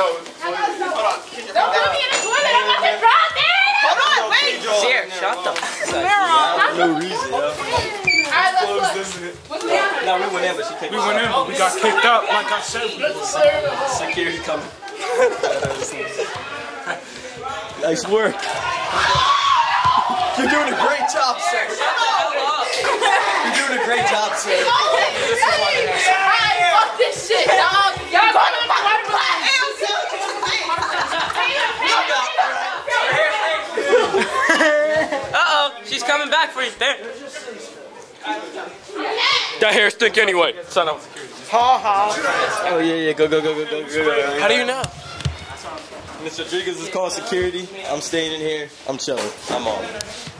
Don't put me in the toilet. I'm about to drown there. Hold on, wait. Sierra, shut the fuck No reason, yo. Alright, let's. No, we went in, but she kicked We went in, we got kicked out, like I said. Security coming. nice work. You're doing a great job, sir. You're doing a great job, sir. She's coming back for you. There. That hair stink anyway. Son of Oh, yeah, yeah. Go, go, go, go, go, go, go. How do you know? Mr. Rodriguez is calling security. I'm staying in here. I'm chilling. I'm on.